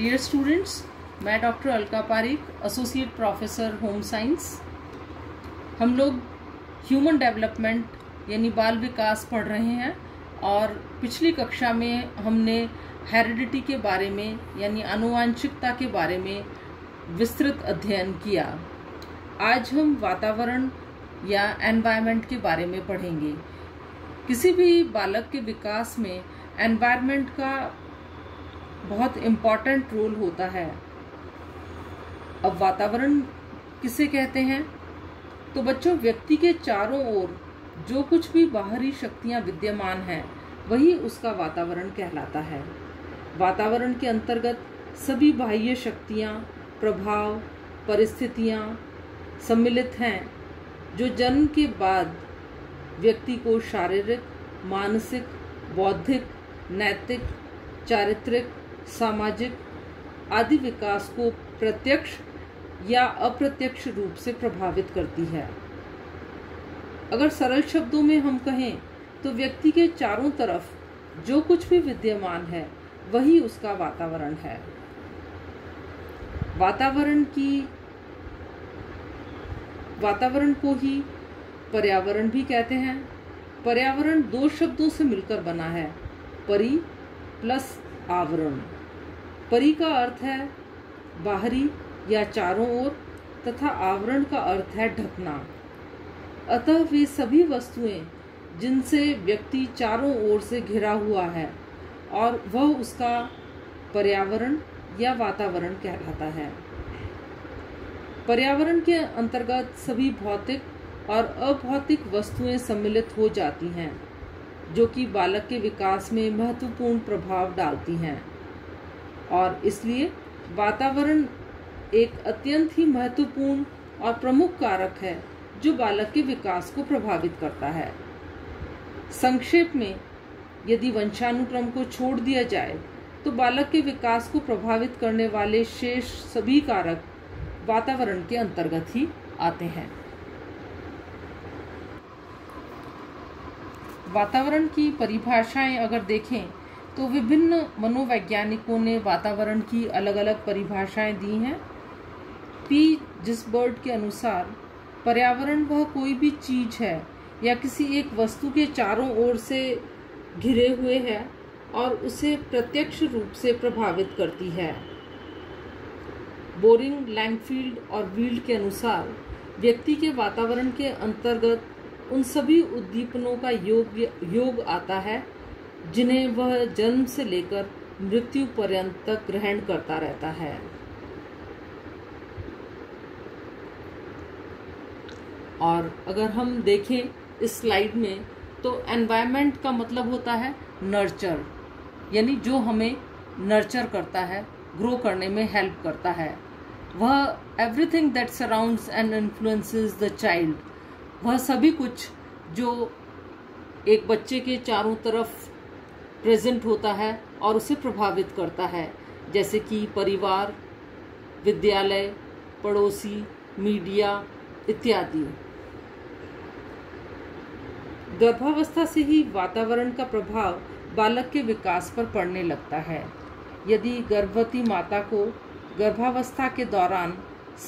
Dear students मैं doctor Alka Pareek associate professor home science हम लोग ह्यूमन डेवलपमेंट यानी बाल विकास पढ़ रहे हैं और पिछली कक्षा में हमने हेरिडिटी के बारे में, यानी आनुवांशिकता के बारे में विस्तृत अध्ययन किया। आज हम वातावरण या एनवायरनमेंट के बारे में पढ़ेंगे। किसी भी बालक के विकास में एनवायरनमेंट का बहुत इंपॉर्टेंट रोल होता है। अब वातावरण किसे कहते हैं? तो बच्चों, व्यक्ति के चारों ओर जो कुछ भी बाहरी शक्तियाँ विद्यमान हैं, वही उसका वातावरण कहलाता है। वातावरण के अंतर्गत सभी बाह्य शक्तियाँ, प्रभाव, परिस्थितियाँ सम्मिलित हैं, जो जन्म के बाद व्यक्ति को शारीरिक, मानसिक, बौद्धिक, नैतिक, चारित्रिक सामाजिक आदि विकास को प्रत्यक्ष या अप्रत्यक्ष रूप से प्रभावित करती है। अगर सरल शब्दों में हम कहें तो व्यक्ति के चारों तरफ़ जो कुछ भी विद्यमान है, वही उसका वातावरण है। वातावरण की, वातावरण को ही पर्यावरण भी कहते हैं। पर्यावरण दो शब्दों से मिलकर बना है, परि प्लस आवरण। परि का अर्थ है बाहरी या चारों ओर तथा आवरण का अर्थ है ढकना। अतः वे सभी वस्तुएँ जिनसे व्यक्ति चारों ओर से घिरा हुआ है और वह उसका पर्यावरण या वातावरण कहलाता है। पर्यावरण के अंतर्गत सभी भौतिक और अभौतिक वस्तुएँ सम्मिलित हो जाती हैं, जो कि बालक के विकास में महत्वपूर्ण प्रभाव डालती हैं। और इसलिए वातावरण एक अत्यंत ही महत्वपूर्ण और प्रमुख कारक है, जो बालक के विकास को प्रभावित करता है। संक्षेप में, यदि वंशानुक्रम को छोड़ दिया जाए तो बालक के विकास को प्रभावित करने वाले शेष सभी कारक वातावरण के अंतर्गत ही आते हैं। वातावरण की परिभाषाएँ अगर देखें तो विभिन्न मनोवैज्ञानिकों ने वातावरण की अलग अलग परिभाषाएँ दी हैं। पी. जिसबर्ड के अनुसार, पर्यावरण वह कोई भी चीज़ है या किसी एक वस्तु के चारों ओर से घिरे हुए है और उसे प्रत्यक्ष रूप से प्रभावित करती है। बोरिंग लैंगफील्ड और वील्ड के अनुसार, व्यक्ति के वातावरण के अंतर्गत उन सभी उद्दीपनों का योग योग आता है जिन्हें वह जन्म से लेकर मृत्यु पर्यंत तक ग्रहण करता रहता है। और अगर हम देखें इस स्लाइड में तो एनवायरनमेंट का मतलब होता है नर्चर यानी जो हमें नर्चर करता है ग्रो करने में हेल्प करता है। वह everything that surrounds and influences the child वह सभी कुछ जो एक बच्चे के चारों तरफ़ प्रेजेंट होता है और उसे प्रभावित करता है। जैसे कि परिवार, विद्यालय, पड़ोसी, मीडिया इत्यादि। गर्भावस्था से ही वातावरण का प्रभाव बालक के विकास पर पड़ने लगता है। यदि गर्भवती माता को गर्भावस्था के दौरान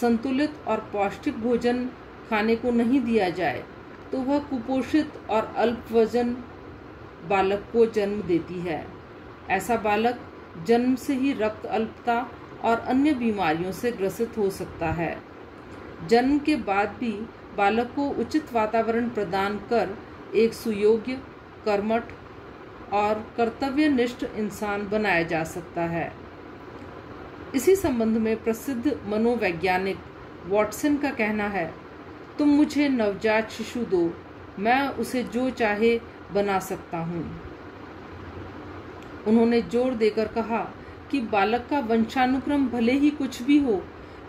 संतुलित और पौष्टिक भोजन खाने को नहीं दिया जाए तो वह कुपोषित और अल्प वज़न बालक को जन्म देती है। ऐसा बालक जन्म से ही रक्त अल्पता और अन्य बीमारियों से ग्रसित हो सकता है। जन्म के बाद भी बालक को उचित वातावरण प्रदान कर एक सुयोग्य, कर्मठ और कर्तव्यनिष्ठ इंसान बनाया जा सकता है। इसी संबंध में प्रसिद्ध मनोवैज्ञानिक वॉटसन का कहना है, तुम मुझे नवजात शिशु दो, मैं उसे जो चाहे बना सकता हूँ। उन्होंने ज़ोर देकर कहा कि बालक का वंशानुक्रम भले ही कुछ भी हो,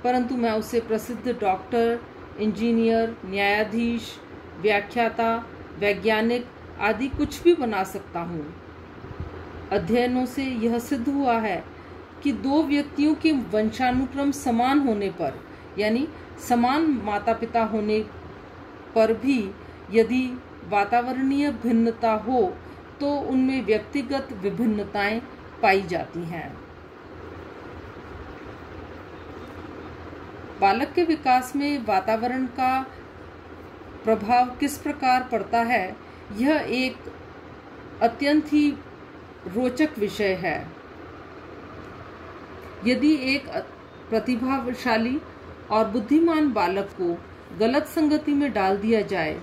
परंतु मैं उसे प्रसिद्ध डॉक्टर, इंजीनियर, न्यायाधीश, व्याख्याता, वैज्ञानिक आदि कुछ भी बना सकता हूँ। अध्ययनों से यह सिद्ध हुआ है कि दो व्यक्तियों के वंशानुक्रम समान होने पर, यानी समान माता पिता होने पर भी यदि वातावरणीय भिन्नता हो तो उनमें व्यक्तिगत विभिन्नताएँ पाई जाती हैं। बालक के विकास में वातावरण का प्रभाव किस प्रकार पड़ता है, यह एक अत्यंत ही रोचक विषय है। यदि एक प्रतिभाशाली और बुद्धिमान बालक को गलत संगति में डाल दिया जाए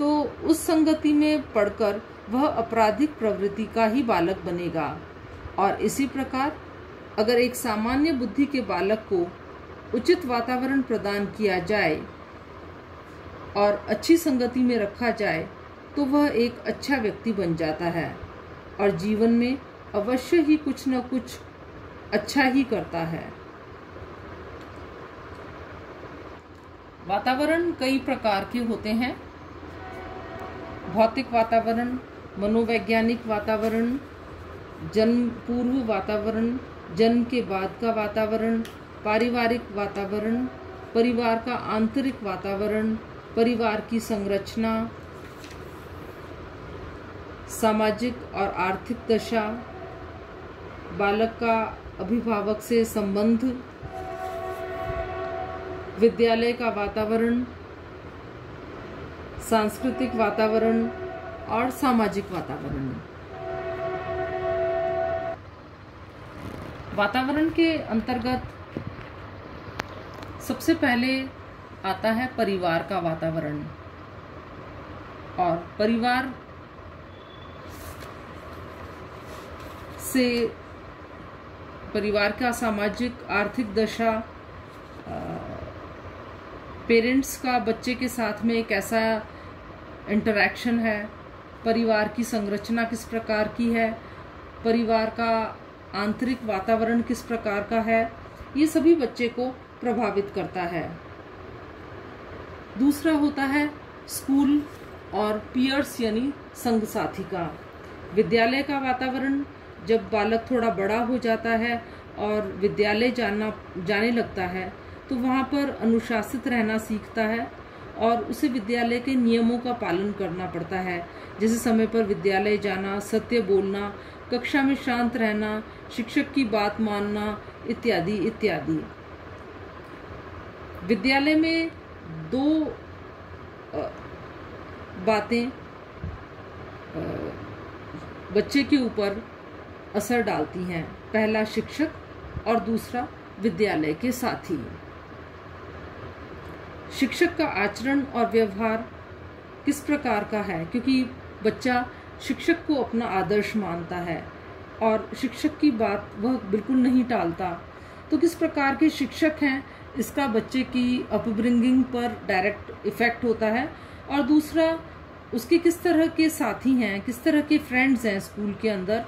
तो उस संगति में पढ़कर वह आपराधिक प्रवृत्ति का ही बालक बनेगा। और इसी प्रकार, अगर एक सामान्य बुद्धि के बालक को उचित वातावरण प्रदान किया जाए और अच्छी संगति में रखा जाए तो वह एक अच्छा व्यक्ति बन जाता है और जीवन में अवश्य ही कुछ न कुछ अच्छा ही करता है। वातावरण कई प्रकार के होते हैं। भौतिक वातावरण, मनोवैज्ञानिक वातावरण जन्म पूर्व वातावरण, जन्म के बाद का वातावरण, पारिवारिक वातावरण, परिवार का आंतरिक वातावरण, परिवार की संरचना, सामाजिक और आर्थिक दशा, बालक का अभिभावक से संबंध, विद्यालय का वातावरण सांस्कृतिक वातावरण और सामाजिक वातावरण। वातावरण के अंतर्गत सबसे पहले आता है परिवार का वातावरण और परिवार से परिवार का सामाजिक आर्थिक दशा पेरेंट्स का बच्चे के साथ में कैसा इंटरेक्शन है, परिवार की संरचना किस प्रकार की है, परिवार का आंतरिक वातावरण किस प्रकार का है, ये सभी बच्चे को प्रभावित करता है। दूसरा होता है स्कूल और पियर्स यानी संग साथी का। विद्यालय का वातावरण जब बालक थोड़ा बड़ा हो जाता है और विद्यालय जाना जाने लगता है तो वहाँ पर अनुशासित रहना सीखता है और उसे विद्यालय के नियमों का पालन करना पड़ता है। जैसे समय पर विद्यालय जाना, सत्य बोलना, कक्षा में शांत रहना, शिक्षक की बात मानना इत्यादि इत्यादि। विद्यालय में दो बातें बच्चे के ऊपर असर डालती हैं। पहला शिक्षक और दूसरा विद्यालय के साथी। शिक्षक का आचरण और व्यवहार किस प्रकार का है? क्योंकि बच्चा शिक्षक को अपना आदर्श मानता है और शिक्षक की बात वह बिल्कुल नहीं टालता। तो किस प्रकार के शिक्षक हैं? इसका बच्चे की अपब्रिंगिंग पर डायरेक्ट इफ़ेक्ट होता है। और दूसरा, उसके किस तरह के साथी हैं? किस तरह के फ्रेंड्स हैं स्कूल के अंदर?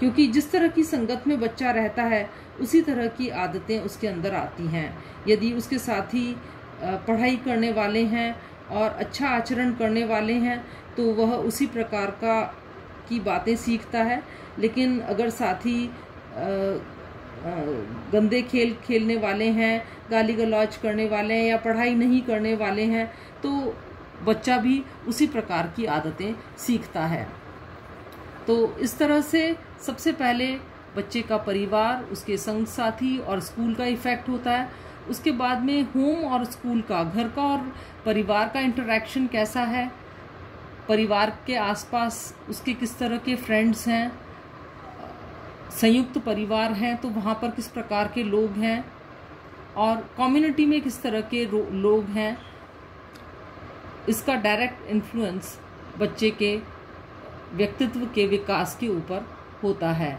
क्योंकि जिस तरह की संगत में बच्चा रहता है, उसी तरह की आदतें उसके अंदर आती हैं। यदि उसके साथी पढ़ाई करने वाले हैं और अच्छा आचरण करने वाले हैं तो वह उसी प्रकार का, की बातें सीखता है। लेकिन अगर साथी गंदे खेल खेलने वाले हैं गाली गलौज करने वाले हैं या पढ़ाई नहीं करने वाले हैं तो बच्चा भी उसी प्रकार की आदतें सीखता है। तो इस तरह से सबसे पहले बच्चे का परिवार, उसके संग साथी और स्कूल का इफ़ेक्ट होता है। उसके बाद में होम और स्कूल का, घर का और परिवार का इंटरेक्शन कैसा है? परिवार के आसपास उसके किस तरह के फ्रेंड्स हैं? संयुक्त परिवार हैं तो वहाँ पर किस प्रकार के लोग हैं? और कम्युनिटी में किस तरह के लोग हैं? इसका डायरेक्ट इन्फ्लुएंस बच्चे के व्यक्तित्व के विकास के ऊपर होता है।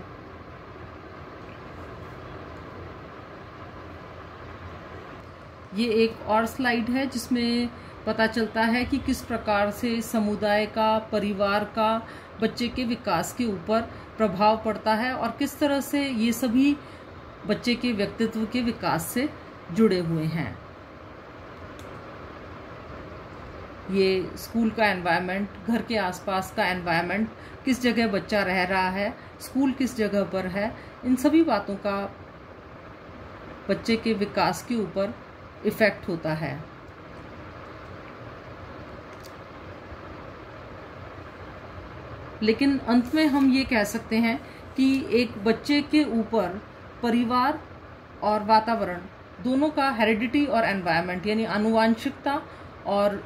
ये एक और स्लाइड है जिसमें पता चलता है कि किस प्रकार से समुदाय का, परिवार का, बच्चे के विकास के ऊपर प्रभाव पड़ता है और किस तरह से ये सभी बच्चे के व्यक्तित्व के विकास से जुड़े हुए हैं। ये स्कूल का एनवायरनमेंट घर के आसपास का एनवायरनमेंट किस जगह बच्चा रह रहा है, स्कूल किस जगह पर है, इन सभी बातों का बच्चे के विकास के ऊपर इफ़ेक्ट होता है। लेकिन अंत में हम ये कह सकते हैं कि एक बच्चे के ऊपर परिवार और वातावरण दोनों का हेरिडिटी और एनवायरनमेंट यानी आनुवांशिकता और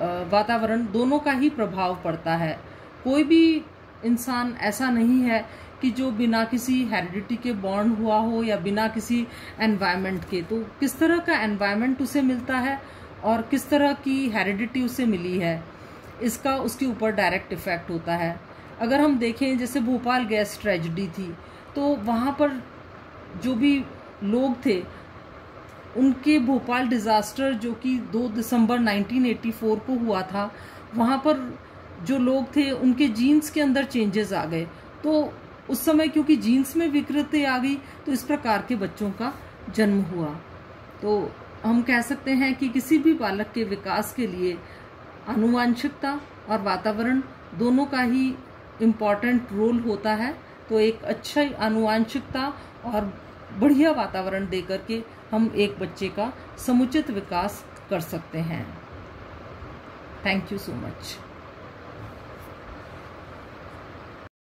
वातावरण दोनों का ही प्रभाव पड़ता है। कोई भी इंसान ऐसा नहीं है कि जो बिना किसी हेरिडिटी के बॉर्न हुआ हो या बिना किसी एनवायरनमेंट के। तो किस तरह का एनवायरनमेंट उसे मिलता है और किस तरह की हेरिडिटी उसे मिली है, इसका उसके ऊपर डायरेक्ट इफ़ेक्ट होता है। अगर हम देखें, जैसे भोपाल गैस ट्रेजिडी थी तो वहाँ पर जो भी लोग थे उनके भोपाल डिज़ास्टर, जो कि 2 दिसंबर 1984 को हुआ था, वहाँ पर जो लोग थे, उनके जीन्स के अंदर चेंजेस आ गए। तो उस समय क्योंकि जीन्स में विकृति आ गई तो इस प्रकार के बच्चों का जन्म हुआ। तो हम कह सकते हैं कि किसी भी बालक के विकास के लिए आनुवांशिकता और वातावरण दोनों का ही इंपॉर्टेंट रोल होता है। तो एक अच्छा आनुवांशिकता और बढ़िया वातावरण दे करके हम एक बच्चे का समुचित विकास कर सकते हैं। Thank you so much